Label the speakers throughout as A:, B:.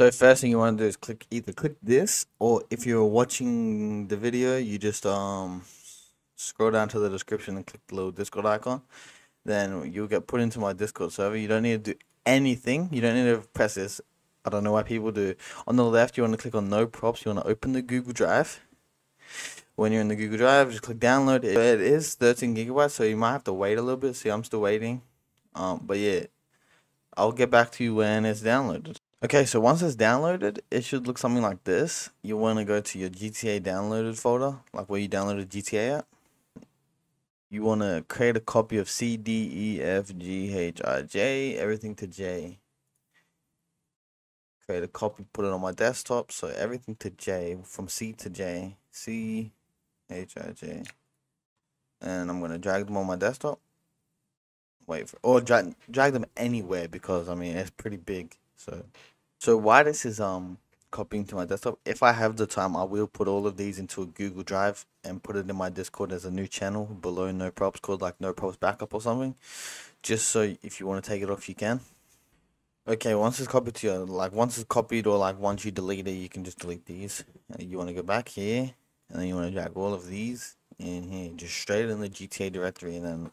A: So first thing you want to do is click either click this or if you're watching the video, you just um scroll down to the description and click the little Discord icon. Then you'll get put into my Discord server. You don't need to do anything. You don't need to press this. I don't know why people do. On the left, you want to click on no props. You want to open the Google Drive. When you're in the Google Drive, just click download. It is 13 gigabytes, so you might have to wait a little bit. See, I'm still waiting. Um, but yeah, I'll get back to you when it's downloaded. Okay, so once it's downloaded, it should look something like this. You want to go to your GTA downloaded folder, like where you downloaded GTA at. You want to create a copy of C, D, E, F, G, H, I, J, everything to J. Create a copy, put it on my desktop, so everything to J, from C to J. C, H, I, J. And I'm going to drag them on my desktop. Wait for, or drag, drag them anywhere because, I mean, it's pretty big, so... So why this is um copying to my desktop, if I have the time, I will put all of these into a Google Drive and put it in my Discord as a new channel below No Props called like No Props Backup or something. Just so if you want to take it off, you can. Okay, once it's copied to your, like once it's copied or like once you delete it, you can just delete these. You want to go back here and then you want to drag all of these in here, just straight in the GTA directory and then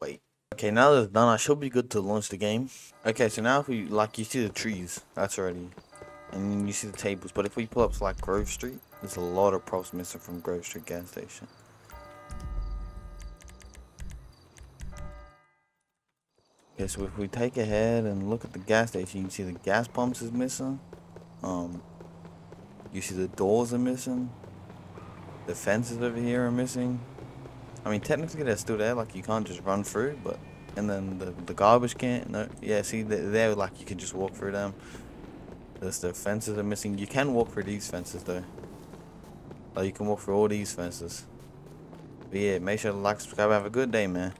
A: wait. Okay, now that it's done, I should be good to launch the game. Okay, so now if we, like, you see the trees, that's already, and you see the tables, but if we pull up to, like, Grove Street, there's a lot of props missing from Grove Street gas station. Okay, so if we take ahead and look at the gas station, you can see the gas pumps is missing. Um, you see the doors are missing. The fences over here are missing. I mean, technically they're still there, like you can't just run through, but and then the the garbage can no, yeah, see they're, like you can just walk through them. There's the fences are missing. You can walk through these fences though. Like you can walk through all these fences. But yeah, make sure to like, subscribe, have a good day, man.